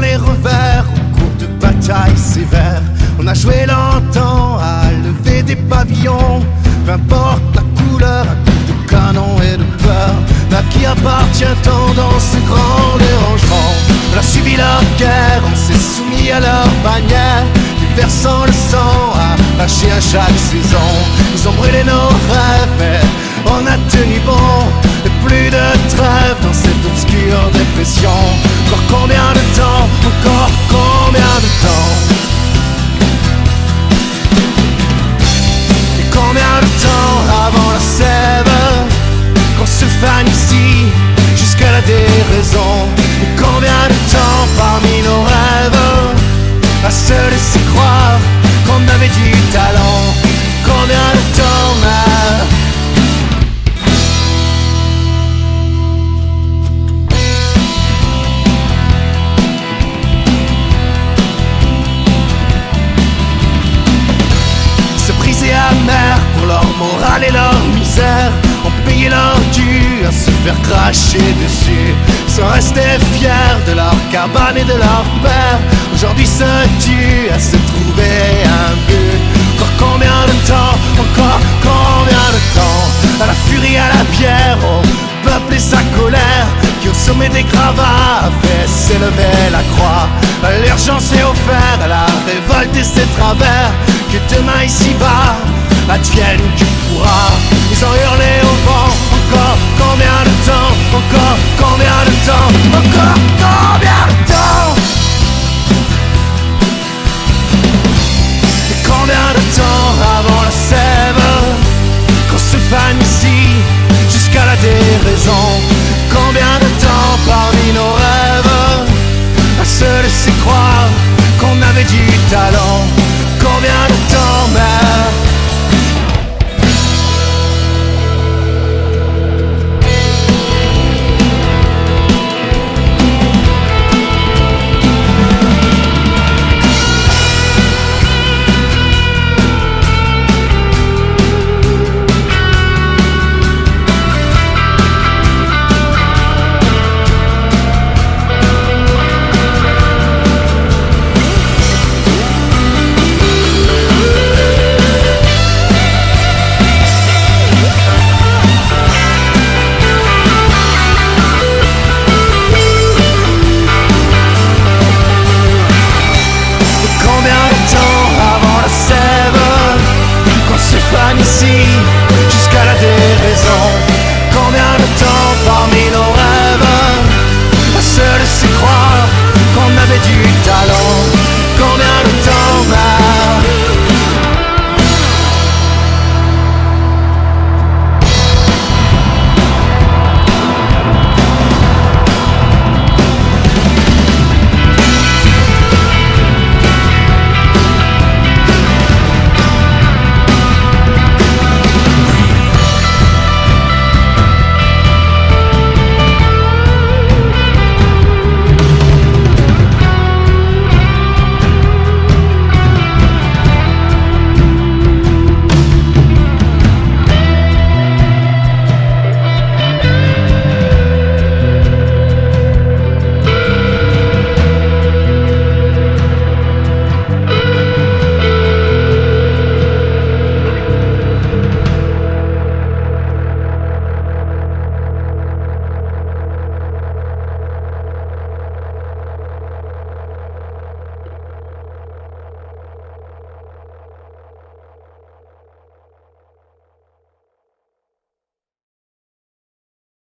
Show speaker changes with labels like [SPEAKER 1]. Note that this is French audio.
[SPEAKER 1] les revers au cours de batailles sévères. On a joué longtemps à lever des pavillons, peu importe la couleur, à coup de canon et de peur. À qui appartient-on dans ce grand dérangement? On a suivi leur guerre, on s'est soumis à leur bannière, versant le sang à lâcher à chaque saison. Ils ont brûlé nos rêves, mais on a tenu bon. Et plus de trêve dans cette dépression. Encore combien de temps Encore combien de temps Et combien de temps avant la sève Qu'on se fane ici jusqu'à la déraison Et combien de temps parmi nos rêves À se laisser croire qu'on avait du talent Combien de temps morale et leur misère. Ont payé leur dû à se faire cracher dessus. Sans rester fiers de leur cabane et de leur père. Aujourd'hui se tuent à se trouver un but. Encore combien de temps Encore combien de temps? À la furie, à la pierre, au peuple et sa colère. Qui au sommet des gravats a fait s'élever la croix. L'urgence est offert à la révolte et ses travers. Que demain ici-bas advienne que pourra. Ils ont hurlé au vent. Encore combien de temps Encore combien de temps Encore combien